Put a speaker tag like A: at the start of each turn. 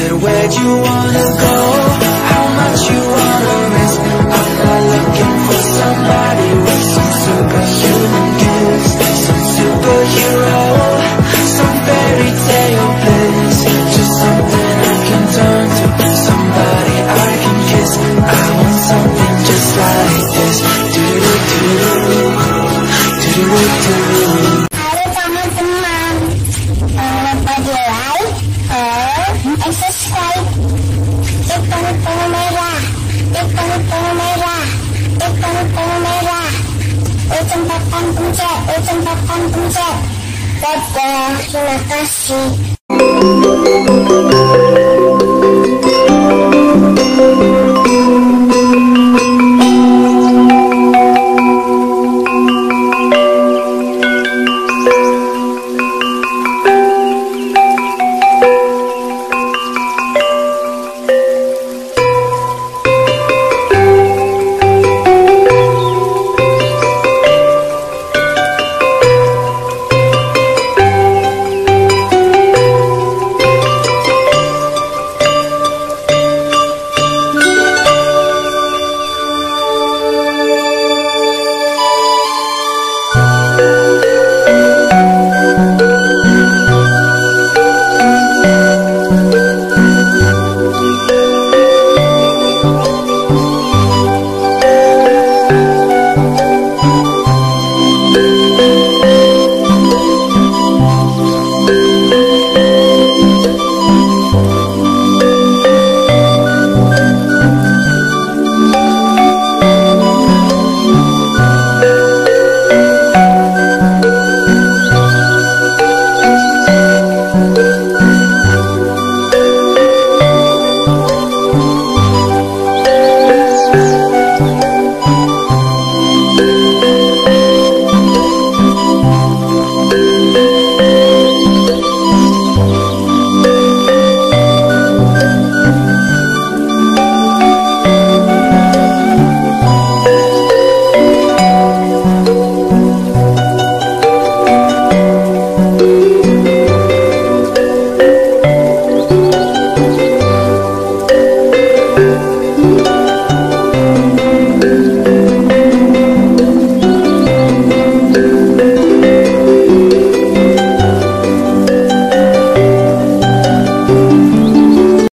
A: Said, where'd you wanna go? How much you wanna risk? I'm not looking for somebody with some superhuman gifts Some superhero, some fairy tale bliss Just something I can turn to, somebody I can kiss. I want something just like this. Do-do-do
B: Halo teman-teman, jangan lupa di like, share, kesempatan pencet. Dadah, terima kasih.